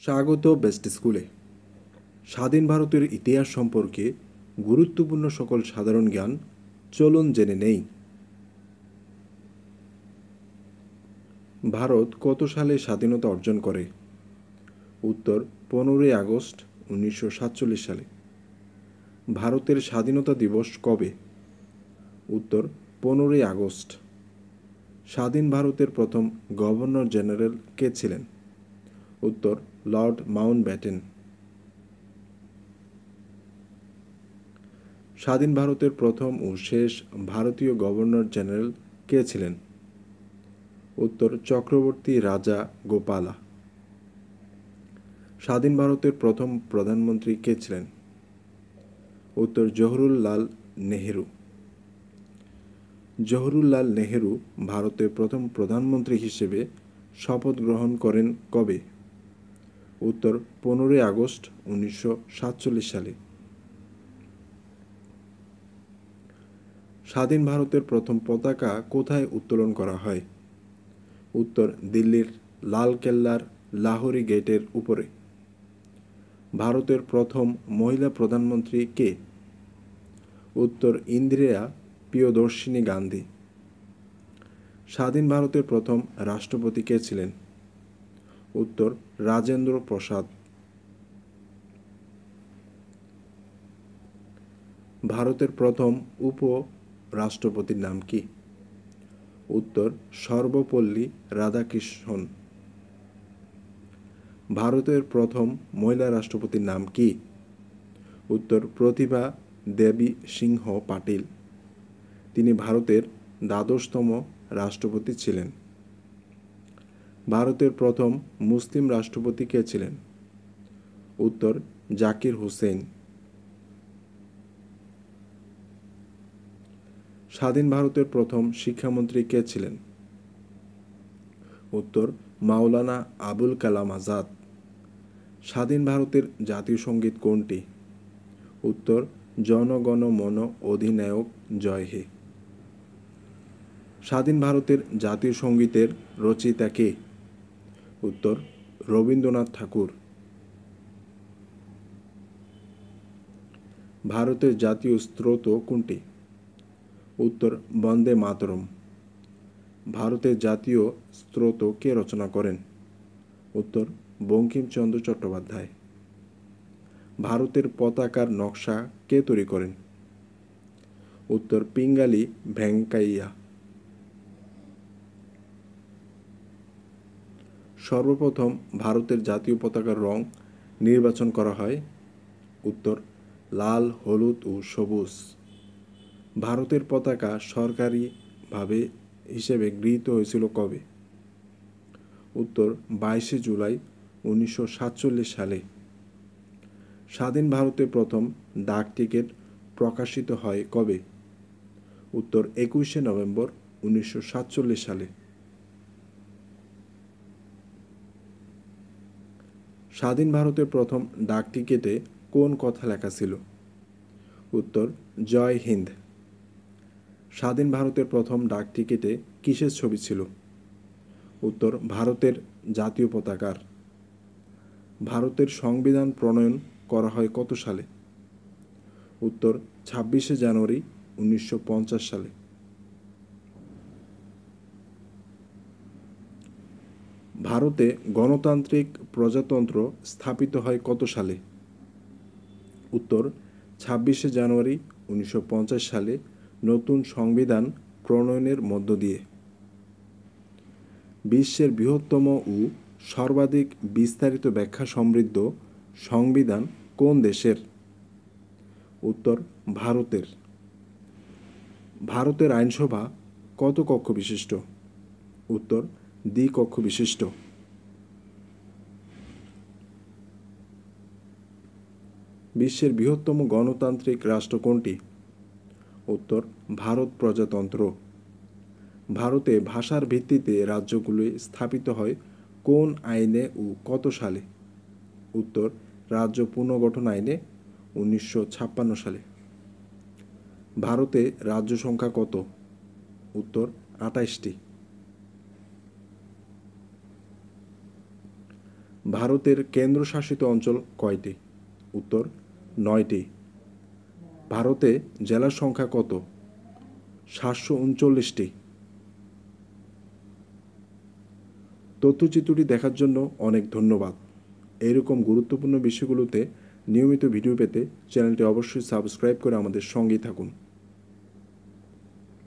স্বাগত বেস্ট স্কুলে। স্বাধীন ভারতের ইতিহাস সম্পর্কে গুরুত্বপূর্ণ সকল সাধারণ জ্ঞান চলুন জেনে নেই। ভারত কত সালে স্বাধীনতা অর্জন করে? উত্তর, পনেরোই আগস্ট, উনিশশো সাতচল্লিশ সালে। ভারতের স্বাধীনতা দিবস কবে? উত্তর, পনেরোই আগস্ট। স্বাধীন ভারতের প্রথম গভর্নর জেনারেল কে ছিলেন? উত্তর লর্ড মাউন্ট ব্যাটেন স্বাধীন ভারতের প্রথম ও শেষ ভারতীয় গভর্নর জেনারেল কে ছিলেন? উত্তর, চক্রবর্তী রাজা গোপালা। স্বাধীন ভারতের প্রথম প্রধানমন্ত্রী কে ছিলেন? উত্তর, জহরুল্লাল নেহেরু। জহরুল্লাল নেহেরু ভারতের প্রথম প্রধানমন্ত্রী হিসেবে শপথ গ্রহণ করেন কবে? উত্তর পনেরোই আগস্ট উনিশশো সাতচল্লিশ সালে। স্বাধীন ভারতের প্রথম পতাকা কোথায় উত্তোলন করা হয়? উত্তর দিল্লির লাল কেল্লার লাহোরি গেটের উপরে। ভারতের প্রথম মহিলা প্রধানমন্ত্রী কে? উত্তর ইন্দিরা প্রিয়দর্শিনী গান্ধী। স্বাধীন ভারতের প্রথম রাষ্ট্রপতি কে ছিলেন? উত্তর, রাজেন্দ্র প্রসাদ। ভারতের প্রথম উপ রাষ্ট্রপতির নাম কি? উত্তর, সর্বপল্লী রাধাকৃষ্ণন। ভারতের প্রথম মহিলা রাষ্ট্রপতির নাম কি? উত্তর, প্রতিভা দেবী সিংহ পাটিল। তিনি ভারতের দ্বাদশতম রাষ্ট্রপতি ছিলেন। ভারতের প্রথম মুসলিম রাষ্ট্রপতি কে ছিলেন? উত্তর, জাকির হুসেন। স্বাধীন ভারতের প্রথম শিক্ষামন্ত্রী কে ছিলেন? উত্তর, মাওলানা আবুল কালাম আজাদ। স্বাধীন ভারতের জাতীয় সংগীত কোনটি? উত্তর, জনগণ মন অধিনায়ক জয় হে। স্বাধীন ভারতের জাতীয় সঙ্গীতের রচয়িতা কে? উত্তর, রবীন্দ্রনাথ ঠাকুর। ভারতের জাতীয় স্রোত কোনটি? উত্তর, বন্দে মাতরম। ভারতের জাতীয় স্রোত কে রচনা করেন? উত্তর, বঙ্কিমচন্দ্র চট্টোপাধ্যায়। ভারতের পতাকার নকশা কে তৈরি করেন? উত্তর, পিঙ্গালি ভেঙ্কাইয়া। সর্বপ্রথম ভারতের জাতীয় পতাকার রং নির্বাচন করা হয় উত্তর, লাল, হলুদ ও সবুজ। ভারতের পতাকা সরকারিভাবে হিসেবে গৃহীত হয়েছিল কবে? উত্তর, বাইশে জুলাই উনিশশো সাতচল্লিশ সালে। স্বাধীন ভারতে প্রথম ডাক টিকিট প্রকাশিত হয় কবে? উত্তর, একুশে নভেম্বর উনিশশো সাতচল্লিশ সালে। স্বাধীন ভারতের প্রথম ডাক টিকিটে কোন কথা লেখা ছিল? উত্তর, জয় হিন্দ। স্বাধীন ভারতের প্রথম ডাক টিকিটে কিসের ছবি ছিল? উত্তর, ভারতের জাতীয় পতাকার। ভারতের সংবিধান প্রণয়ন করা হয় কত সালে? উত্তর, ছাব্বিশে জানুয়ারি উনিশশো পঞ্চাশ সালে। ভারতে গণতান্ত্রিক প্রজাতন্ত্র স্থাপিত হয় কত সালে? উত্তর, ছাব্বিশে জানুয়ারি উনিশশো পঞ্চাশ সালে নতুন সংবিধান প্রণয়নের মধ্য দিয়ে। বিশ্বের বৃহত্তম ও সর্বাধিক বিস্তারিত ব্যাখ্যা সমৃদ্ধ সংবিধান কোন দেশের? উত্তর, ভারতের। ভারতের আইনসভা কত কক্ষ বিশিষ্ট উত্তর দ্বিকক্ষ বিশিষ্ট। বিশ্বের বৃহত্তম গণতান্ত্রিক রাষ্ট্র কোনটি? উত্তর, ভারত প্রজাতন্ত্র। ভারতে ভাষার ভিত্তিতে রাজ্যগুলি স্থাপিত হয় কোন আইনে ও কত সালে? উত্তর, রাজ্য পুনর্গঠন আইনে উনিশশো ছাপ্পান্ন সালে। ভারতে রাজ্য সংখ্যা কত? উত্তর আটাইশটি ভারতের কেন্দ্রশাসিত অঞ্চল কয়টি? উত্তর, নয়টি। ভারতে জেলার সংখ্যা কত? সাতশো উনচল্লিশটি। তথ্যচিত্রটি দেখার জন্য অনেক ধন্যবাদ। এরকম গুরুত্বপূর্ণ বিষয়গুলোতে নিয়মিত ভিডিও পেতে চ্যানেলটি অবশ্যই সাবস্ক্রাইব করে আমাদের সঙ্গেই থাকুন।